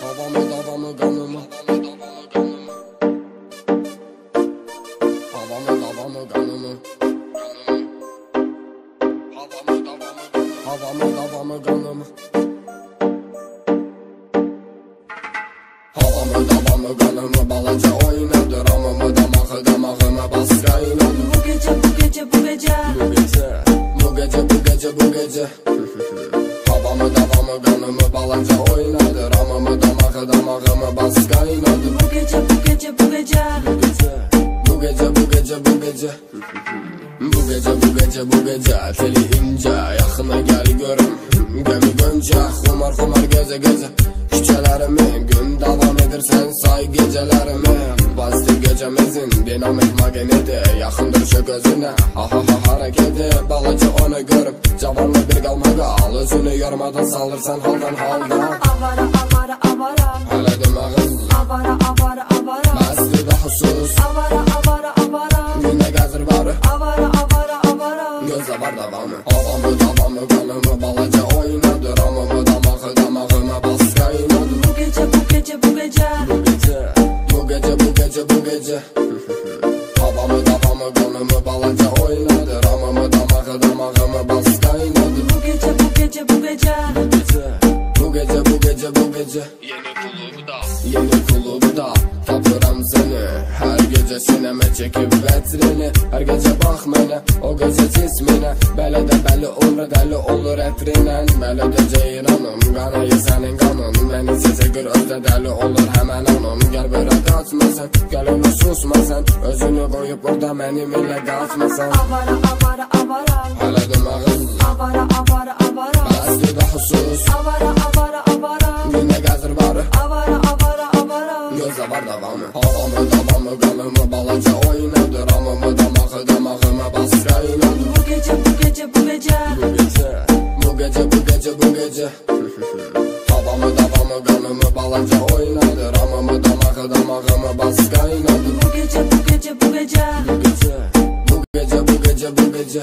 Havamı davamı kanımı. Havamı davamı kanımı. Havamı davamı kanımı. Havamı davamı kanımı. Balaca oynadı Ramımı damağı damağıma bas kaynadı Bu gece bu gece bu gece. Bu gece Bu gece bu gece bu gece. Havamı davamı kanımı. Balaca oynadı Damağı damağıma bas kaynadı Bu gece bu gece bu gece. Bu gece bu gece bu gece Bu gece. Bu gece bu gece Teli ince yakına gel görüm. Gemi gönce kumar kumar geze geze. Şücelerimi gün devam edirsen say gecelerimi. Bastı gecemizin dinamik magneti. Yakındır şu gözüne ha ha ha hareketi. Balacı onu görüp cavanlı bir kalmaga Al özünü yormadan salırsan haldan halda Avara avara avara Hele demağız Avara avara avara. Bastı da husus. Avara avara avara. Barı Avara avara avara. Gözde var davamı. Havamı davamı kanımı balaca oynadı Ramımı damağı damağıma bas kaynadı Bu gece bu gece bu gece. Bu gece Bu gece bu gece bu gece. Havamı davamı kanımı balaca oynadı Ramımı damağı damağıma bas kaynadı Bu gece bu gece bu gece. Bu gece gecə bu gecə Yeni klubda Yeni klubda Tapıram səni Hər gecə sinəmə çəkib vətrini Hər gecə bax mənə O gecə cisminə Bələdə bəli umrə dəli olur ətrinə Mələdə ceyranım Qanayı sənin qanın Məni sizə gör özdə dəli olur həmən anım Gəl bərə qaçmasan Gəl onu susmasan Özünü qoyub orada mənim ilə qaçmasan Avara avara var davamı Havamı davamı kanımı balaca oynadı Ramımı damağı damağıma bas kaynadı Bu gece bu gece bu gece Bu gece Bu gece bu gece bu gece Havamı davamı kanımı balaca oynadı Ramımı damağı damağıma bas kaynadı Bu gece bu gece bu gece Bu gece Bu gece bu gece bu gece